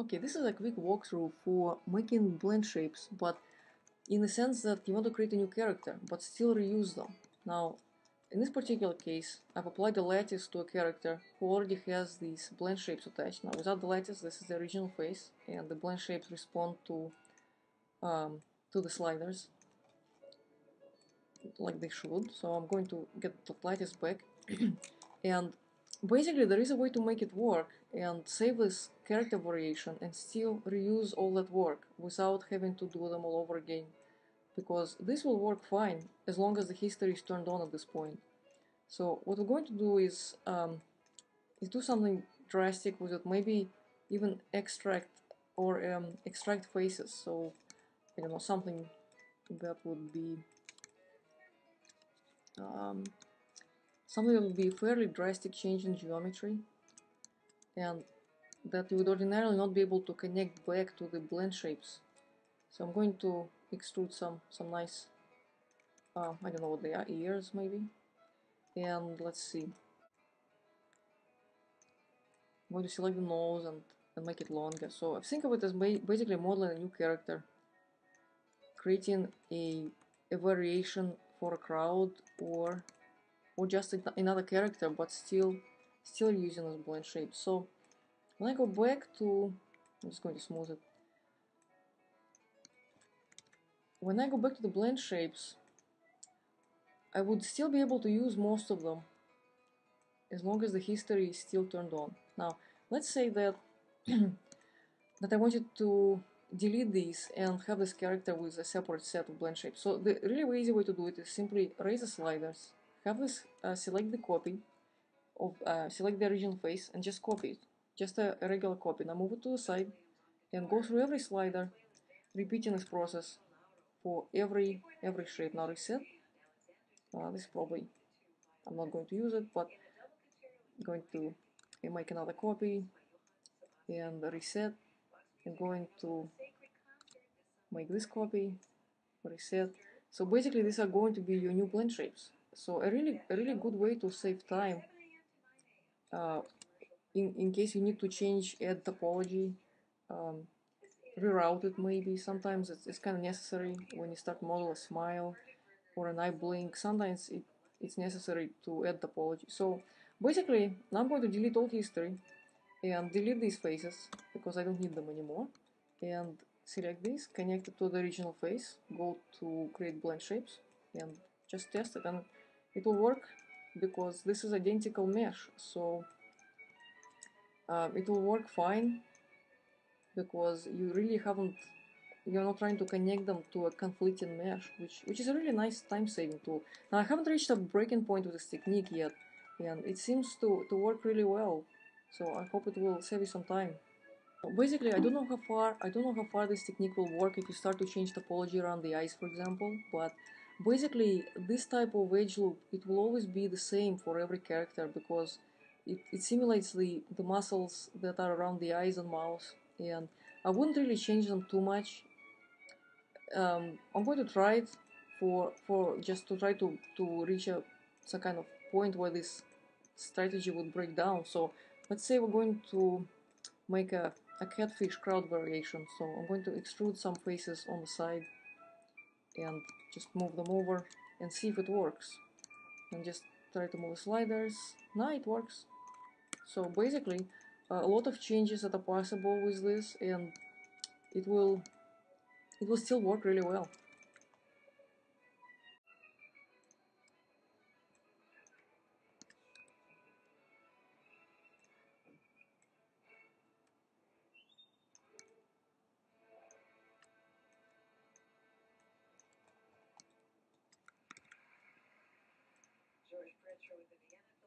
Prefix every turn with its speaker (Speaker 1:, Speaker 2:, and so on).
Speaker 1: Okay, this is a quick walkthrough for making blend shapes, but in the sense that you want to create a new character, but still reuse them. Now, in this particular case, I've applied the lattice to a character who already has these blend shapes attached. Now, without the lattice, this is the original face, and the blend shapes respond to um, to the sliders, like they should. So I'm going to get the lattice back, and basically there is a way to make it work and save this character variation and still reuse all that work without having to do them all over again. Because this will work fine as long as the history is turned on at this point. So what we're going to do is um, is do something drastic with it maybe even extract or um, extract faces. So I don't know something that would be um, something that would be a fairly drastic change in geometry. And that you would ordinarily not be able to connect back to the blend shapes. So I'm going to extrude some, some nice, uh, I don't know what they are, ears maybe. And let's see. I'm going to select the nose and, and make it longer. So I think of it as ba basically modeling a new character, creating a, a variation for a crowd or or just another character but still still using this blend shape so when I go back to I'm just going to smooth it when I go back to the blend shapes I would still be able to use most of them as long as the history is still turned on. Now let's say that that I wanted to delete these and have this character with a separate set of blend shapes. So the really easy way to do it is simply raise the sliders have this uh, select the copy of uh, select the original face and just copy it just a, regular copy. Now move it to the side and go through every slider repeating this process for every every shape. Now reset. Uh, this probably I'm not going to use it but I'm going to make another copy and reset I'm going to make this copy reset. So basically these are going to be your new blend shapes. So a really a really good way to save time uh, in, in case you need to change add topology um, reroute it maybe. Sometimes it's, it's kind of necessary when you start model a smile or an eye blink. Sometimes it, it's necessary to add topology. So basically now I'm going to delete all history and delete these faces because I don't need them anymore and select this connect it to the original face go to create blend shapes and just test it and it will work because this is identical mesh. So um, it will work fine because you really haven't you're not trying to connect them to a conflicting mesh which which is a really nice time-saving tool. Now I haven't reached a breaking point with this technique yet and it seems to, to work really well. So I hope it will save you some time. Basically I don't know how far I don't know how far this technique will work if you start to change topology around the eyes for example but basically this type of edge loop it will always be the same for every character because it, it simulates the the muscles that are around the eyes and mouth and I wouldn't really change them too much. Um, I'm going to try it for for just to try to to reach a some kind of point where this strategy would break down. So let's say we're going to make a, a catfish crowd variation. So I'm going to extrude some faces on the side and just move them over and see if it works. And just try to move sliders. Now it works so basically uh, a lot of changes that are possible with this and it will it will still work really well
Speaker 2: George with.